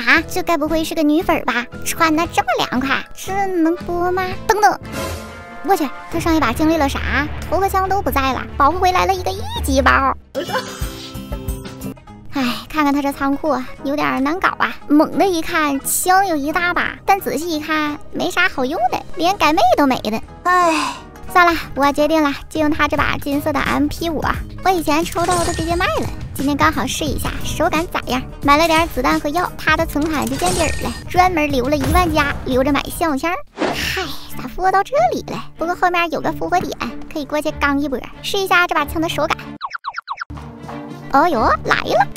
啊，这该不会是个女粉吧？穿的这么凉快，这能播吗？等等，我去，他上一把经历了啥？头和枪都不在了，保护回来了一个一级包。哎，看看他这仓库，有点难搞啊。猛的一看，枪有一大把，但仔细一看，没啥好用的，连改妹都没的。哎，算了，我决定了，就用他这把金色的 MP 五。我以前抽到都直接卖了，今天刚好试一下手感咋样。买了点子弹和药，他的存款就见底了，专门留了一万加，留着买项枪。嗨，咋复活到这里了？不过后面有个复活点，可以过去刚一波，试一下这把枪的手感。哦呦，来了！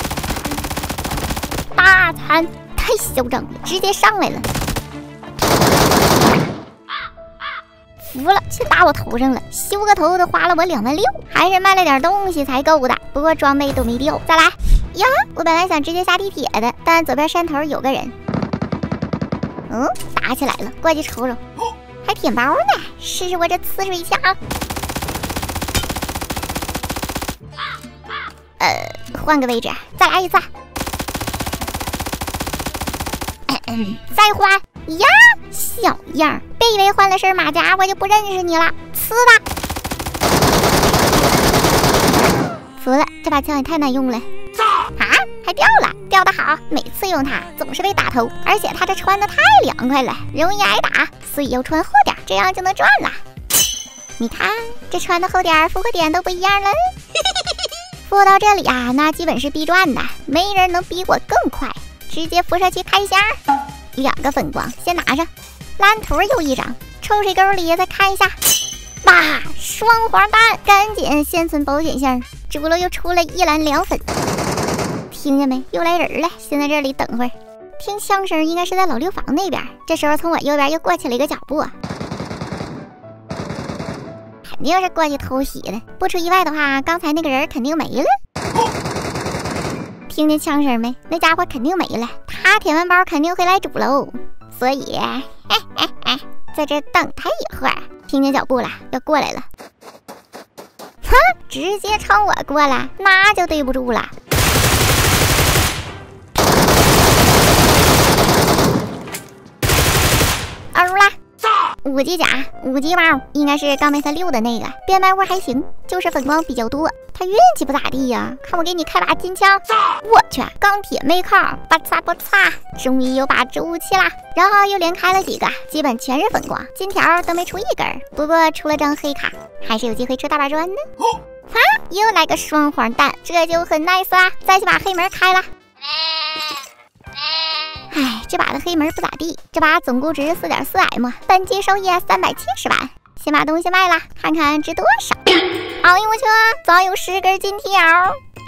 大餐太嚣张了，直接上来了，服了，全打我头上了，修个头都花了我两万六，还是卖了点东西才够的。不过装备都没掉，再来呀！我本来想直接下地铁的，但左边山头有个人，嗯，打起来了，过去瞅瞅，还舔包呢，试试我这呲水枪。呃，换个位置，再来一次。再换呀，小样儿，别以为换了身马甲我就不认识你了，呲吧。服了，这把枪也太难用了。啊，还掉了，掉的好，每次用它总是被打头，而且它这穿的太凉快了，容易挨打，所以要穿厚点，这样就能赚了。你看这穿的厚点，复活点都不一样了。做到这里啊，那基本是必赚的，没人能比我更快。直接辐射器开箱，两个粉光先拿上，蓝图又一张，抽水沟里再看一下。哇，双黄蛋，赶紧先存保险箱。主楼又出了一蓝两粉，听见没？又来人了，先在这里等会儿。听枪声，应该是在老六房那边。这时候从我右边又过去了一个脚步，肯定是过去偷袭的。不出意外的话，刚才那个人肯定没了。听见枪声没？那家伙肯定没了。他舔完包肯定会来主楼，所以嘿嘿嘿在这等他一会儿。听见脚步了，要过来了。哼，直接冲我过来，那就对不住了。欧了，五级甲，五级包，应该是刚被他溜的那个。变卖物还行，就是粉光比较多。他运气不咋地呀，看我给你开把金枪！我去，钢铁妹靠，吧嚓吧嚓，终于有把主武器啦！然后又连开了几个，基本全是粉光，金条都没出一根。不过出了张黑卡，还是有机会出大把砖呢。哈，又来个双黄蛋，这就很 nice 啦！再去把黑门开了。哎，这把的黑门不咋地，这把总估值四点四 M，本季收益三百七十万。先把东西卖了，看看值多少。哎呦我去，早有十根金条，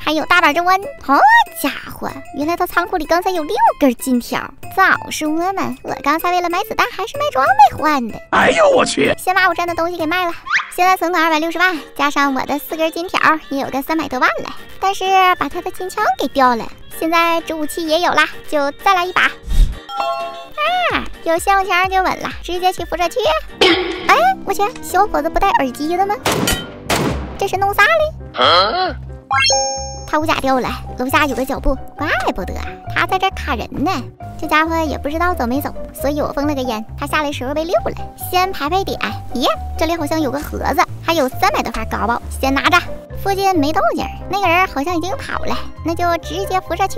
还有大把砖。好家伙，原来他仓库里刚才有六根金条。早说嘛，我刚才为了买子弹还是卖装备换的。哎呦我去，先把我赚的东西给卖了。现在存款二百六十万，加上我的四根金条，也有个三百多万了。但是把他的金枪给掉了，现在主武器也有了，就再来一把。啊，有镶枪就稳了，直接去辐射区。哎，我去，小伙子不戴耳机的吗？这是弄啥嘞？他无甲掉了，楼下有个脚步，怪不得他在这卡人呢。这家伙也不知道走没走，所以我封了个烟。他下来时候被溜了，先排排点。咦，这里好像有个盒子，还有三百多发高爆，先拿着。附近没动静，那个人好像已经跑了，那就直接辐射区。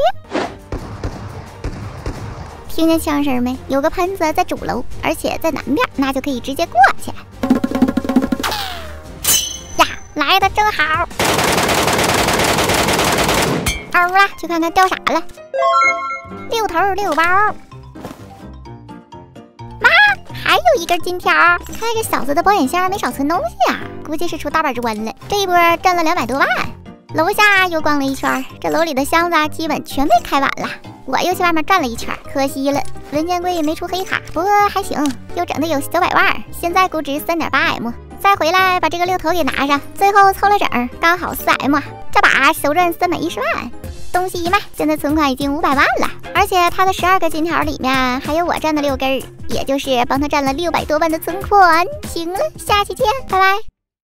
听见枪声没？有个喷子在主楼，而且在南边，那就可以直接过去。呀，来的正好。欧了，去看看掉啥了。六头六包。妈，还有一根金条。看这小子的保险箱没少存东西啊，估计是出大板砖了。这一波赚了两百多万。楼下又逛了一圈，这楼里的箱子基本全被开完了。我又去外面转了一圈，可惜了，文件柜没出黑卡，不过还行，又整的有小百万，现在估值三点八 M，再回来把这个六头给拿上，最后凑了整，刚好四 M，这把手赚三百一十万，东西一卖，现在存款已经五百万了，而且他的十二个金条里面还有我赚的六根，也就是帮他占了六百多万的存款。行了，下期见，拜拜。